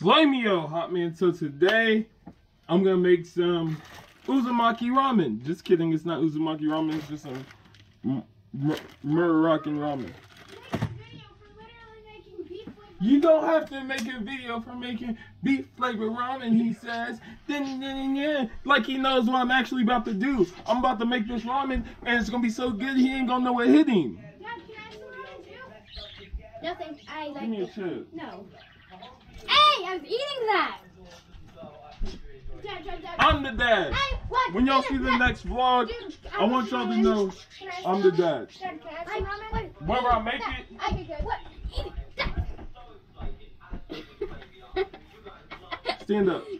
Flamio Hot Man. So today I'm gonna make some uzumaki ramen. Just kidding, it's not uzumaki ramen, it's just some Maruchan ramen. You don't have to make a video for making beef flavored ramen, he says. Then, then, yeah, like he knows what I'm actually about to do. I'm about to make this ramen, and it's gonna be so good he ain't gonna know what hit him. Dad, can I have some ramen too? Nothing. I like Give me a chip. No. Hey, I'm eating that. I'm the dad. Hey? When y'all see the Dad. next vlog, Dude, I want y'all to know I'm the dad. Dad, I ramen? Whether I make Dad, it- I can get what? Eat it. Stand up.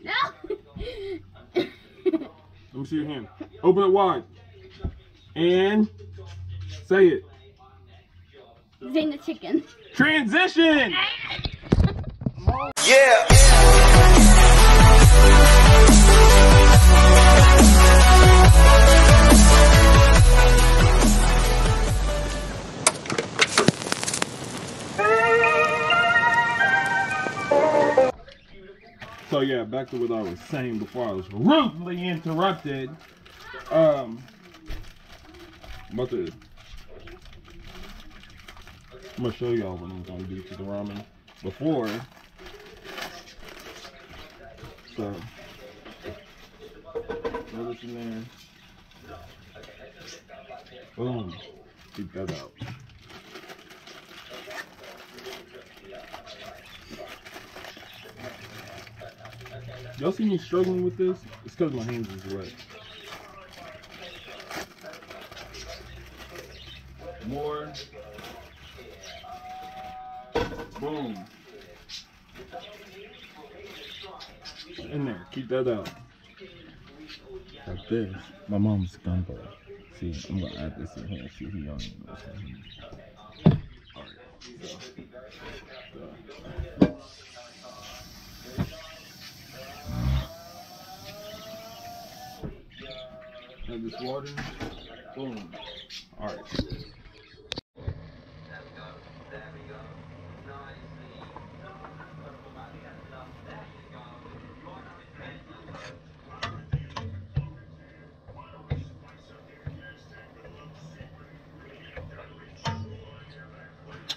No. Let me see your hand. Open it wide. And say it. Zing the chicken. Transition! Yeah. So yeah, back to what I was saying before I was rudely interrupted. Um, I'm about to. I'm gonna show y'all what I'm gonna do to the ramen before. So, throw this. Boom. Keep that out. Y'all see me struggling with this? It's because my hands is wet. More. Boom. In there. Keep that out. Like this. My mom's gumbo. See, I'm gonna add this in here. See, he don't even know what's in here. Alright. So, so. Add this water. Boom.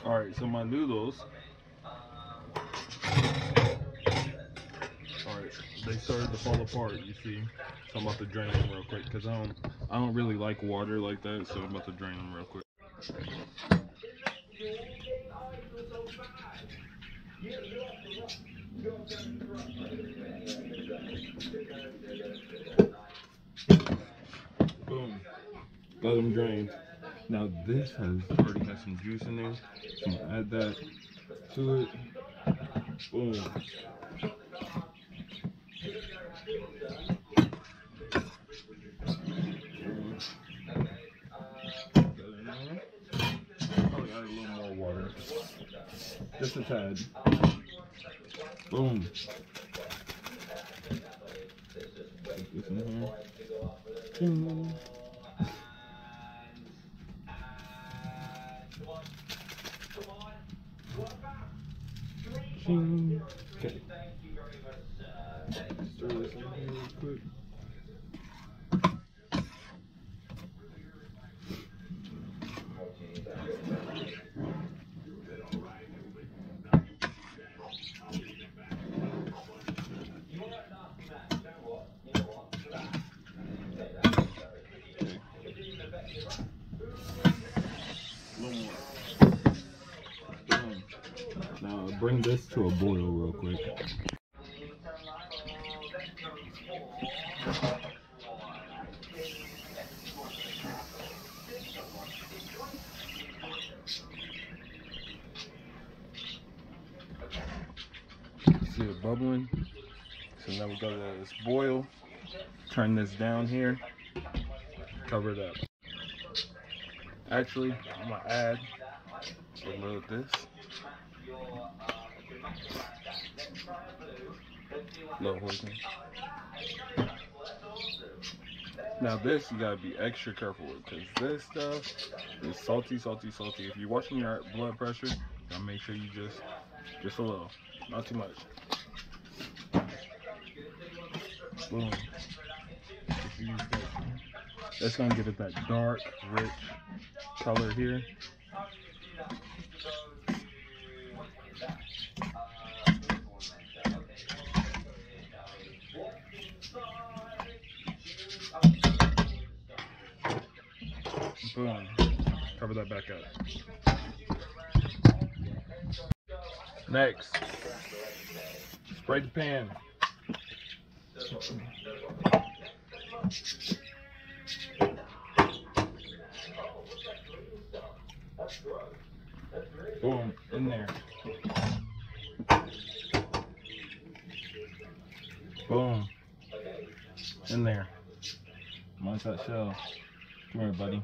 Alright, so my noodles. Alright, they started to fall apart, you see. So I'm about to drain them real quick because I don't I don't really like water like that, so I'm about to drain them real quick. Boom. Let them drained. Now this has already has some juice in there. So add that to it. Boom. Probably add a little more water. Just a tad. Boom. Put this in here. Boom. 嗯 bring this to a boil real quick. See it bubbling? So now we gotta let this boil. Turn this down here. Cover it up. Actually, I'm gonna add a little of this. Low. Now this you gotta be extra careful with because this stuff is salty, salty, salty. If you're watching your blood pressure, gotta make sure you just just a little, not too much. Boom. That's gonna give it that dark, rich color here. Boom. Cover that back up. Next, spray the pan. Boom, in there. Boom. In there. Munch that shell. Come here, buddy.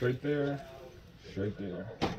Straight there. Straight there.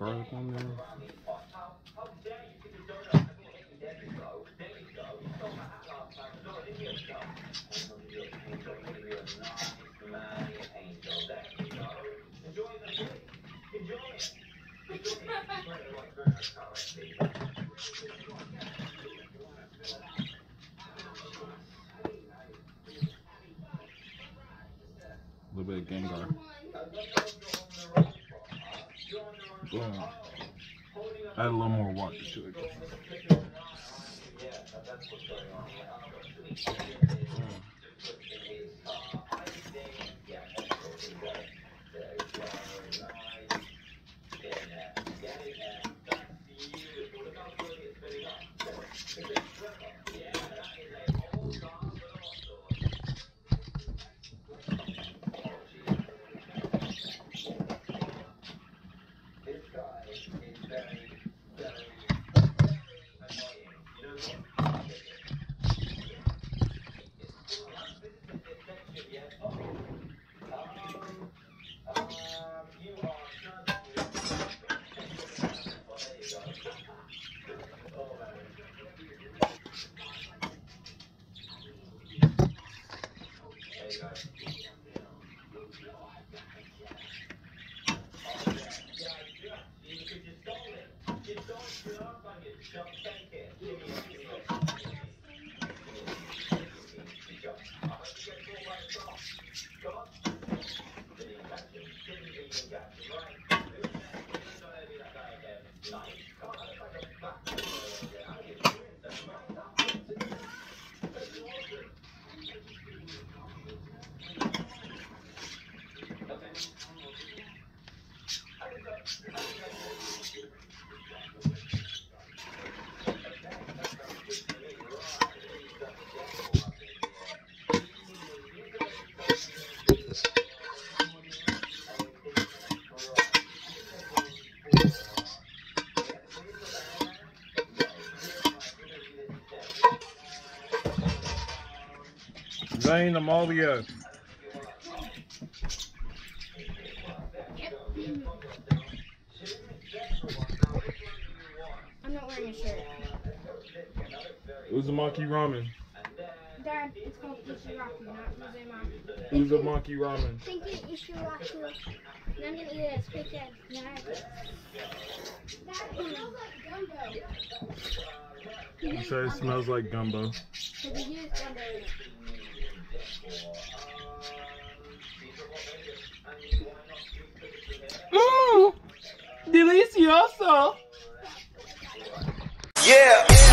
On there. A little bit of Gengar. Boom. Add a little more water to it. Mm. Rain of all the earth. Uzumaki Ramen. Dad, it's called Ichiraku, not Uzumaki. Uzumaki Ramen. Think it Ichiraku. And I'm gonna eat it as quick as that. That smells like gumbo. You said it smells like gumbo. Because he used gumbo in it. Mmm! Delicioso! Yeah.